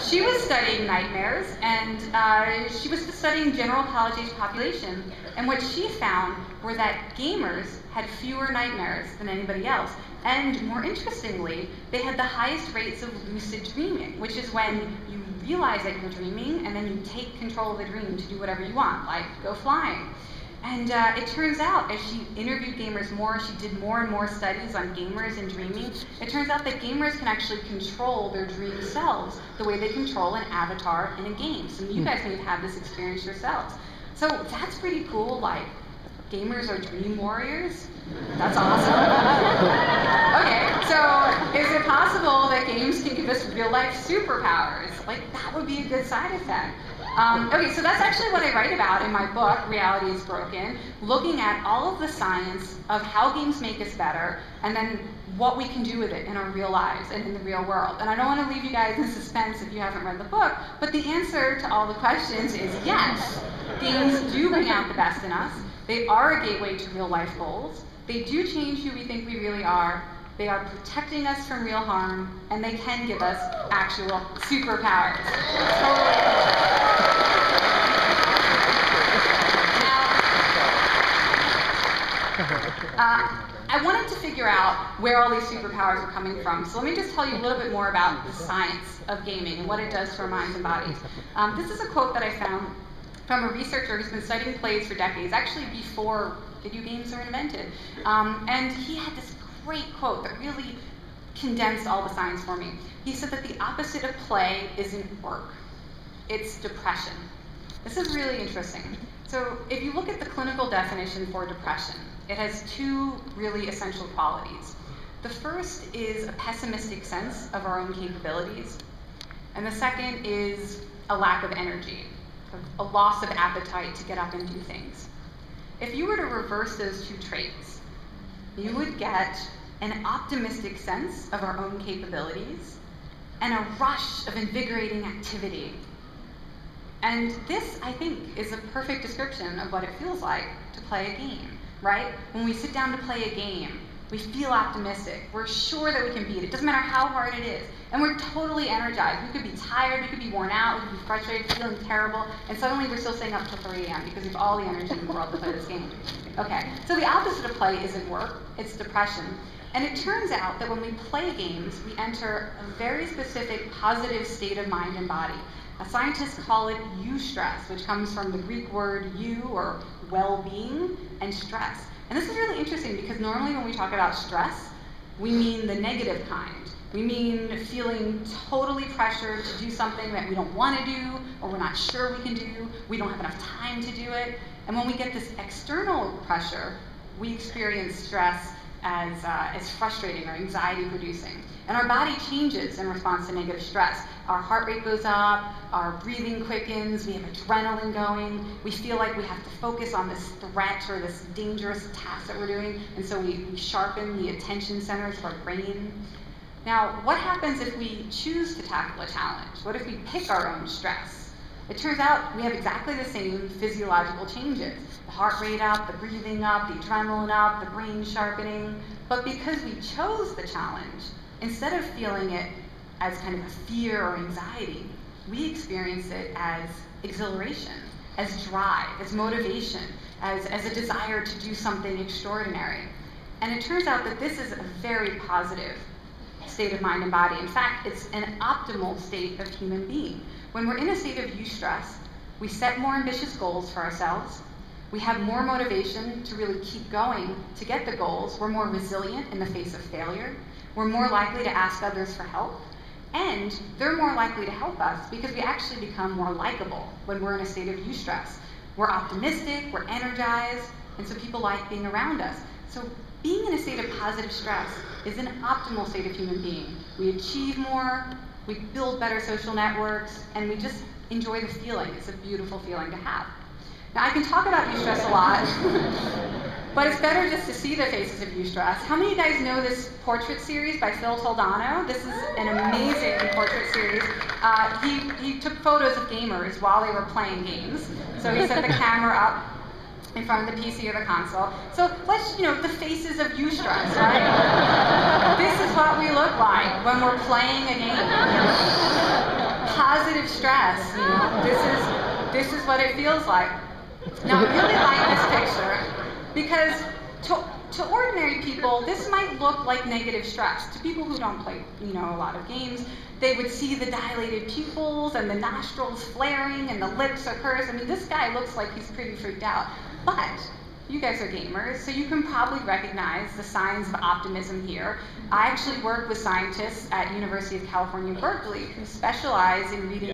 she was studying nightmares, and uh, she was studying general college-age population. And what she found were that gamers had fewer nightmares than anybody else. And more interestingly, they had the highest rates of lucid dreaming, which is when you realize that you're dreaming and then you take control of the dream to do whatever you want, like go flying. And uh, it turns out, as she interviewed gamers more, she did more and more studies on gamers and dreaming. It turns out that gamers can actually control their dream selves the way they control an avatar in a game. So you guys may have had this experience yourselves. So that's pretty cool. Like, gamers are dream warriors. That's awesome. okay, so is it possible that games can give us real life superpowers? Like, that would be a good side effect. Um, okay, so that's actually what I write about in my book, Reality is Broken, looking at all of the science of how games make us better and then what we can do with it in our real lives and in the real world. And I don't want to leave you guys in suspense if you haven't read the book, but the answer to all the questions is yes. Games do bring out the best in us. They are a gateway to real life goals. They do change who we think we really are. They are protecting us from real harm, and they can give us actual superpowers. Uh, I wanted to figure out where all these superpowers are coming from. So let me just tell you a little bit more about the science of gaming and what it does for our minds and bodies. Um, this is a quote that I found from a researcher who's been studying plays for decades, actually before video games were invented. Um, and he had this great quote that really condensed all the science for me. He said that the opposite of play isn't work, it's depression. This is really interesting. So if you look at the clinical definition for depression, it has two really essential qualities. The first is a pessimistic sense of our own capabilities, and the second is a lack of energy, a loss of appetite to get up and do things. If you were to reverse those two traits, you would get an optimistic sense of our own capabilities and a rush of invigorating activity and this, I think, is a perfect description of what it feels like to play a game, right? When we sit down to play a game, we feel optimistic. We're sure that we can beat it. Doesn't matter how hard it is. And we're totally energized. We could be tired, we could be worn out, we could be frustrated, feeling terrible, and suddenly we're still staying up till 3 a.m. because we have all the energy in the world to play this game. Okay, so the opposite of play isn't work, it's depression. And it turns out that when we play games, we enter a very specific positive state of mind and body. Scientists call it eustress, which comes from the Greek word eu, or well-being, and stress. And this is really interesting because normally when we talk about stress, we mean the negative kind. We mean feeling totally pressured to do something that we don't want to do, or we're not sure we can do, we don't have enough time to do it. And when we get this external pressure, we experience stress as, uh, as frustrating or anxiety producing. And our body changes in response to negative stress. Our heart rate goes up, our breathing quickens, we have adrenaline going, we feel like we have to focus on this threat or this dangerous task that we're doing, and so we, we sharpen the attention centers of our brain. Now, what happens if we choose to tackle a challenge? What if we pick our own stress? It turns out we have exactly the same physiological changes. The heart rate up, the breathing up, the adrenaline up, the brain sharpening. But because we chose the challenge, instead of feeling it as kind of a fear or anxiety, we experience it as exhilaration, as drive, as motivation, as, as a desire to do something extraordinary. And it turns out that this is a very positive state of mind and body. In fact, it's an optimal state of human being. When we're in a state of eustress, we set more ambitious goals for ourselves. We have more motivation to really keep going to get the goals. We're more resilient in the face of failure. We're more likely to ask others for help. And they're more likely to help us because we actually become more likable when we're in a state of eustress. We're optimistic, we're energized, and so people like being around us. So being in a state of positive stress is an optimal state of human being. We achieve more, we build better social networks, and we just enjoy the feeling. It's a beautiful feeling to have. Now, I can talk about eustress a lot, but it's better just to see the faces of eustress. How many of you guys know this portrait series by Phil Toledano? This is an amazing portrait series. Uh, he, he took photos of gamers while they were playing games. So he set the camera up in front of the PC or the console. So let's, you know, the faces of eustress, right? this is what we look like when we're playing a game Positive stress. You know, this is this is what it feels like. Now, I really like this picture because to, to ordinary people, this might look like negative stress. To people who don't play, you know, a lot of games, they would see the dilated pupils and the nostrils flaring and the lips are pursed. I mean, this guy looks like he's pretty freaked out. But you guys are gamers, so you can probably recognize the signs of optimism here. I actually work with scientists at University of California, Berkeley, who specialize in reading